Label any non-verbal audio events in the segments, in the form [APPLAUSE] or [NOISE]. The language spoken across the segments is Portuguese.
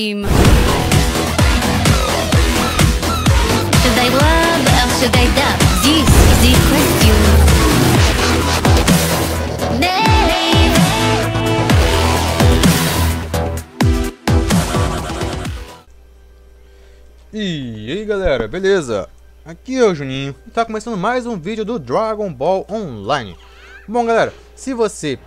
Should they love or should they doubt? This is the question. E aí galera, beleza? Aqui é o Juninho e tá começando mais um vídeo do Dragon Ball Online. Bom galera, se você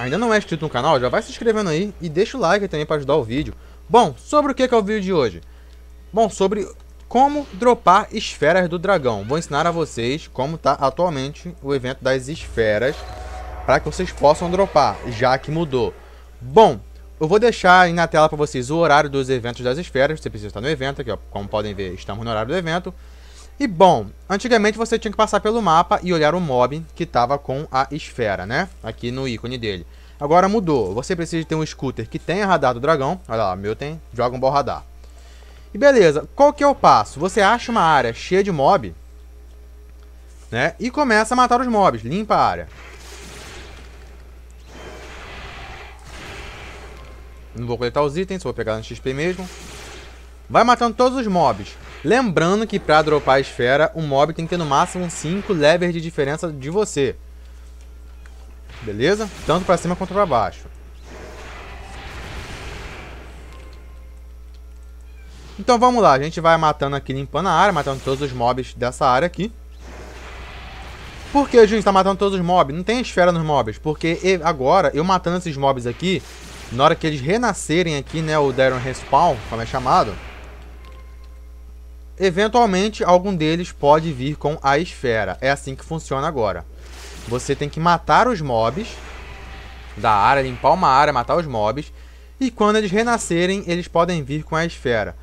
ainda não é inscrito no canal, já vai se inscrevendo aí e deixa o like também para ajudar o vídeo. Bom, sobre o que é o vídeo de hoje? Bom, sobre como dropar esferas do dragão. Vou ensinar a vocês como está atualmente o evento das esferas para que vocês possam dropar, já que mudou. Bom, eu vou deixar aí na tela para vocês o horário dos eventos das esferas. Você precisa estar no evento, aqui ó, como podem ver, estamos no horário do evento. E bom, antigamente você tinha que passar pelo mapa e olhar o mob que estava com a esfera, né? Aqui no ícone dele. Agora mudou, você precisa ter um scooter que tenha radar do dragão. Olha lá, meu tem Dragon Ball Radar. E beleza, qual que é o passo? Você acha uma área cheia de mob, né? E começa a matar os mobs, limpa a área. Não vou coletar os itens, vou pegar no XP mesmo. Vai matando todos os mobs. Lembrando que pra dropar a esfera, o mob tem que ter no máximo 5 levels de diferença de você. Beleza? Tanto pra cima quanto pra baixo. Então vamos lá, a gente vai matando aqui, limpando a área, matando todos os mobs dessa área aqui. Por que gente tá matando todos os mobs? Não tem esfera nos mobs, porque agora, eu matando esses mobs aqui, na hora que eles renascerem aqui, né, o Daron Respawn, como é chamado, eventualmente algum deles pode vir com a esfera. É assim que funciona agora. Você tem que matar os mobs da área, limpar uma área, matar os mobs, e quando eles renascerem, eles podem vir com a esfera.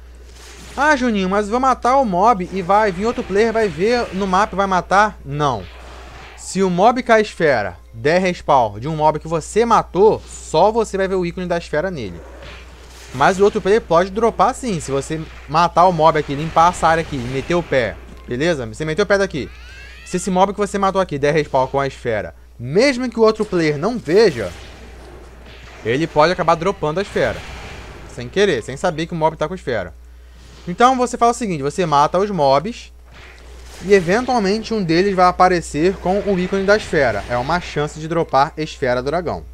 Ah, Juninho, mas vou matar o mob e vai vir outro player, vai ver no mapa e vai matar? Não. Se o mob com a esfera der respawn de um mob que você matou, só você vai ver o ícone da esfera nele. Mas o outro player pode dropar sim. Se você matar o mob aqui, limpar essa área aqui, meter o pé. Beleza? Você meteu o pé daqui. Se esse mob que você matou aqui der respawn com a esfera, mesmo que o outro player não veja, ele pode acabar dropando a esfera. Sem querer, sem saber que o mob tá com a esfera. Então você fala o seguinte, você mata os mobs e eventualmente um deles vai aparecer com o ícone da esfera. É uma chance de dropar esfera do dragão.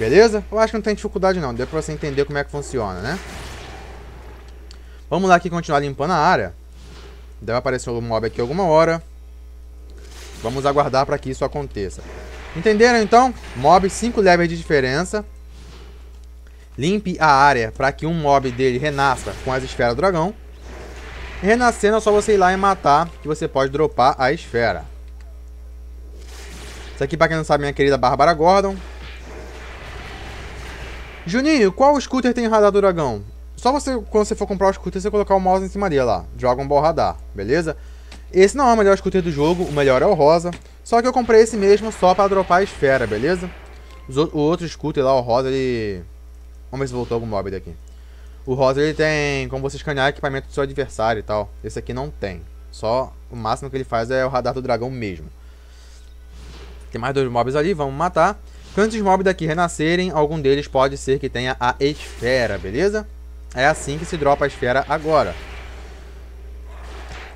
Beleza? Eu acho que não tem dificuldade não, deu pra você entender como é que funciona, né? Vamos lá aqui continuar limpando a área. Deve aparecer um mob aqui alguma hora. Vamos aguardar para que isso aconteça. Entenderam então? Mob 5 levels de diferença. Limpe a área para que um mob dele renasça com as esferas do dragão. Renascendo é só você ir lá e matar, que você pode dropar a esfera. Isso aqui, para quem não sabe, minha querida Bárbara Gordon. Juninho, qual scooter tem radar do dragão? Só você, quando você for comprar o scooter, você colocar o mouse em cima dele lá. Dragon Ball Radar, beleza? Esse não é o melhor scooter do jogo, o melhor é o rosa. Só que eu comprei esse mesmo só para dropar a esfera, beleza? O outro scooter lá, o rosa, ele... Vamos ver se voltou algum mob daqui. O rosa ele tem como você escanear equipamento do seu adversário e tal. Esse aqui não tem. Só o máximo que ele faz é o radar do dragão mesmo. Tem mais dois mobs ali, vamos matar. Quando os mobs daqui renascerem, algum deles pode ser que tenha a esfera, beleza? É assim que se dropa a esfera agora.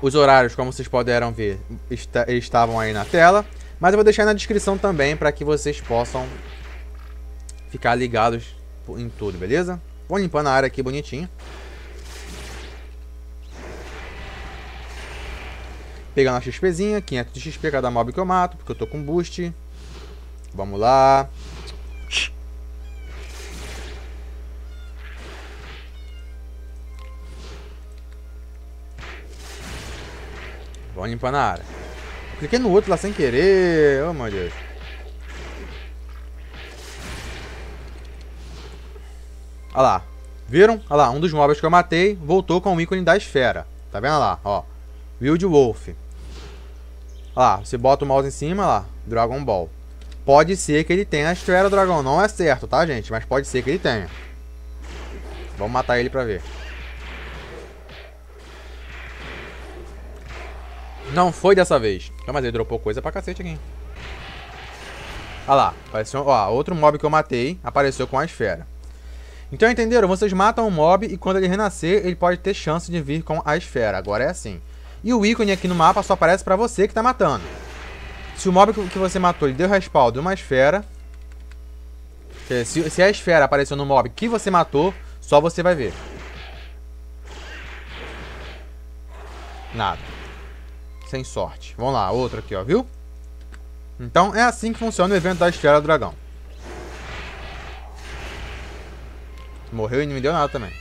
Os horários, como vocês puderam ver, est estavam aí na tela. Mas eu vou deixar na descrição também para que vocês possam ficar ligados em tudo, beleza? Vou limpando a área aqui bonitinho. Pegando a XPzinha, 500 de XP cada mob que eu mato, porque eu tô com boost. Vamos lá. Vamos limpando a área. Eu cliquei no outro lá sem querer. Oh, meu Deus. Olha lá. Viram? Olha lá, um dos mobs que eu matei voltou com o ícone da esfera. Tá vendo lá? Ó. Wild Wolf. Olha lá, você bota o mouse em cima, lá. Dragon Ball. Pode ser que ele tenha a esfera dragão. Não é certo, tá, gente? Mas pode ser que ele tenha. Vamos matar ele pra ver. Não foi dessa vez. Mas ele dropou coisa pra cacete aqui. Olha lá. Apareceu, ó, outro mob que eu matei apareceu com a esfera. Então entenderam? Vocês matam um mob e quando ele renascer, ele pode ter chance de vir com a esfera. Agora é assim. E o ícone aqui no mapa só aparece pra você que tá matando. Se o mob que você matou ele deu respawn de uma esfera... Se, se a esfera apareceu no mob que você matou, só você vai ver. Nada. Sem sorte. Vamos lá, outro aqui, ó, viu? Então é assim que funciona o evento da esfera do dragão. Morreu e não me deu nada também.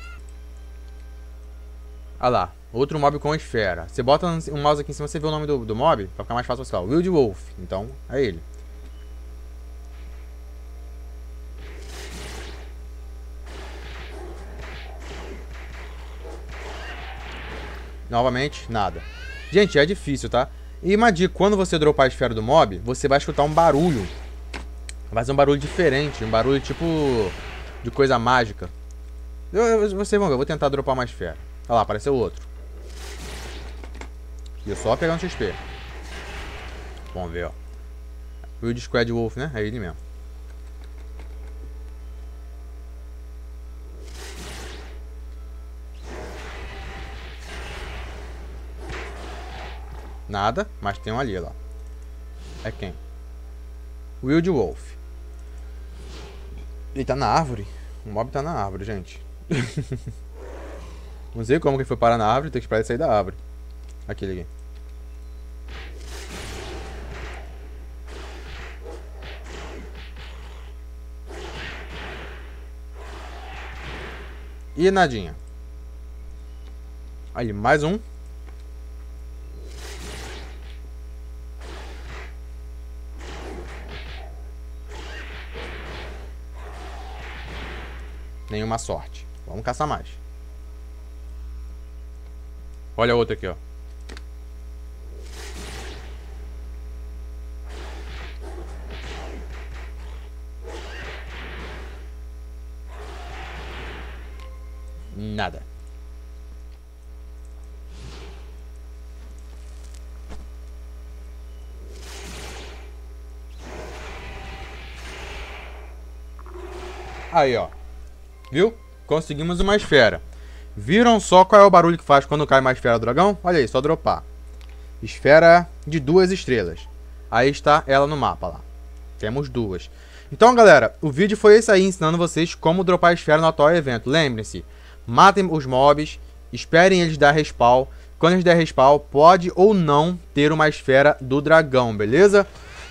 Olha lá, outro mob com esfera. Você bota um mouse aqui em cima, você vê o nome do, do mob, pra ficar mais fácil você falar. Wild Wolf. Então, é ele. Novamente, nada. Gente, é difícil, tá? E uma dica, quando você dropar a esfera do mob, você vai escutar um barulho. Vai fazer um barulho diferente, um barulho tipo de coisa mágica. Eu, eu, vocês vão ver, eu vou tentar dropar uma esfera. Olha lá, apareceu outro. E eu só pegando XP. Vamos ver, ó. Wild Squad Wolf, né? É ele mesmo. Nada, mas tem um ali, lá. É quem? Wild Wolf. Ele tá na árvore. O mob tá na árvore, gente. [LAUGHS] Não sei como que foi parar na árvore, tem que esperar ele sair da árvore. Aquele aqui. E nadinha. Ali, mais um. Nenhuma sorte. Vamos caçar mais. Olha outra aqui, ó. Nada. Aí, ó. Viu? Conseguimos uma esfera. Viram só qual é o barulho que faz quando cai uma esfera do dragão? Olha aí, só dropar. Esfera de duas estrelas. Aí está ela no mapa lá. Temos duas. Então, galera, o vídeo foi esse aí, ensinando vocês como dropar a esfera no atual evento. Lembrem-se, matem os mobs, esperem eles dar respawn. Quando eles der respawn, pode ou não ter uma esfera do dragão, beleza?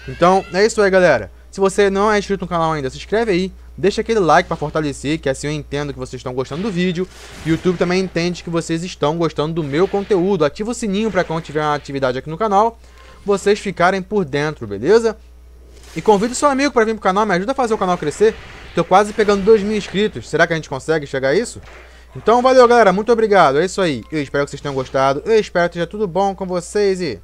Então, é isso aí, galera. Se você não é inscrito no canal ainda, se inscreve aí, Deixa aquele like para fortalecer, que assim eu entendo que vocês estão gostando do vídeo. O YouTube também entende que vocês estão gostando do meu conteúdo. Ativa o sininho para quando tiver uma atividade aqui no canal, vocês ficarem por dentro, beleza? E convido seu amigo para vir pro canal, me ajuda a fazer o canal crescer. Tô quase pegando 2 mil inscritos. Será que a gente consegue chegar a isso? Então valeu, galera. Muito obrigado. É isso aí. Eu espero que vocês tenham gostado. Eu espero que esteja tudo bom com vocês e...